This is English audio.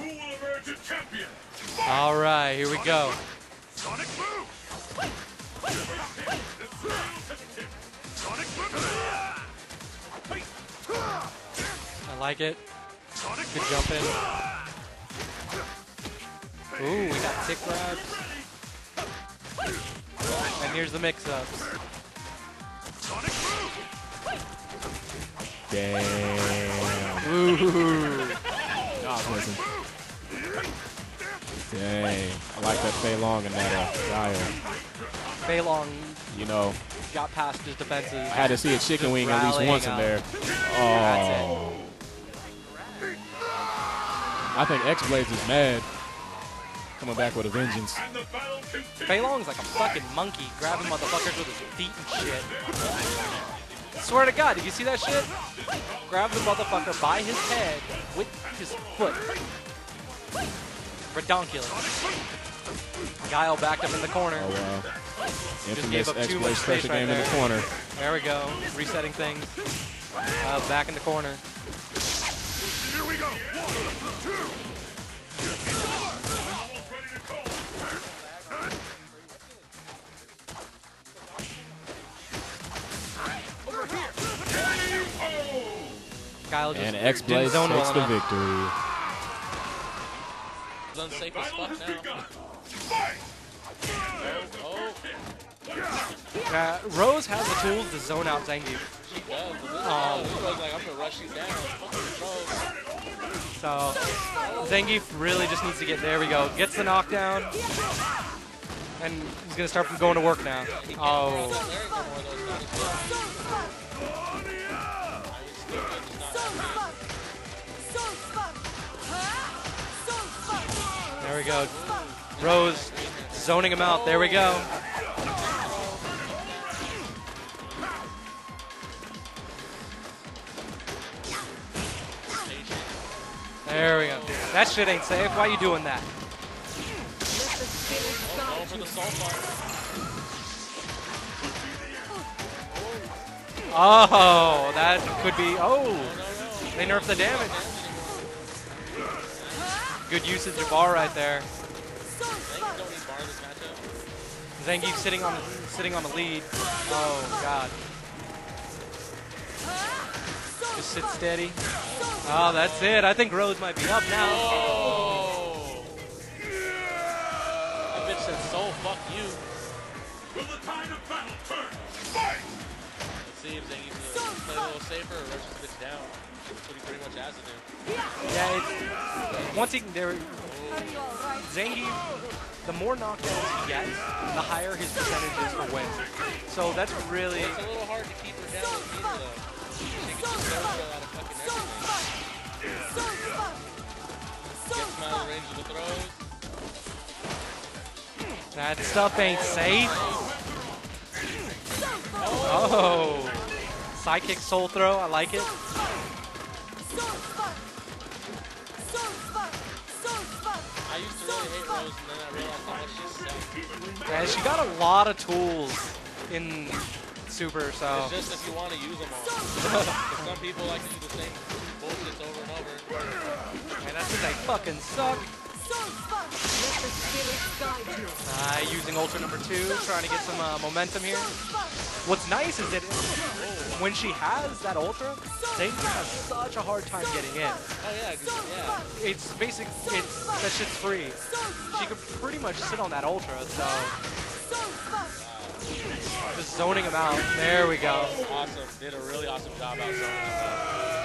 Who will emerge a champion? All right, here we go. Sonic move! Sonic I like it. Sonic Good jump in. Ooh, we got tick grabs. And here's the mix-ups. Damn. Ooh. Ah, Listen. Dang. I like that Fei Long in that uh, Gaia. Fei Long You know, got past his defenses. I had to see a chicken wing at least once in there. Oh. I think X-Blades is mad. Coming back with a vengeance. Fei Long's like a fucking monkey, grabbing motherfuckers with his feet and shit. Swear to God, did you see that shit? Grab the motherfucker by his head with his foot. Redonkulous. Guile backed up in the corner. Oh, wow. gave Infamous up too X-Blades much special space right game in the corner. There we go. Resetting things. Uh, back in the corner. Here we go! One, two! Almost ready to go! Over here! KO! Guile just And X-Blades zone takes well the enough. victory. It's unsafe as fuck now. begun! Fight! Oh, Uh, Rose has the tools to zone out Zangief. she does. But this Um, this like, I'm gonna rush you down. Fuck your control. So Zangief really just needs to get there we go. Gets the knockdown. And he's gonna start from going to work now. Oh, we go. Rose zoning him out. There we go. There we go. That shit ain't safe. Why are you doing that? Oh, that could be. Oh, they nerfed the damage. Good usage of bar right there. Zangief sitting on sitting on the lead. Oh God. Just sit steady. Oh, that's it. I think Rose might be up now. That bitch said soul, fuck you. Will the tide of battle turn? Fight! Let's see if play a little safer or rush this bitch down. That's what he pretty much has to do. Yeah, it's, once he can, there, Zangief, the more knockdowns he gets, the higher his percentage is for wins. So that's really, It's a little hard to keep her down with meter though. She can just throw out of fucking everything. Gets him out of range of the throws. that stuff ain't safe. Oh, oh. Sidekick soul throw, I like it. I used to really hate Rose and then I realized how much she sucked. Yeah, she got a lot of tools in Super, so It's just if you want to use them all. some people like to do the same bullshits over and over. and that's because they fucking suck. Uh, using Ultra number two, trying to get some uh, momentum here. What's nice is that when she has that Ultra, Zangief has such a hard time getting in. Oh yeah, yeah. It's basic, it's, that shit's free. She could pretty much sit on that Ultra, so. Just zoning him out. There we go. Awesome. Did a really awesome job out zoning him out.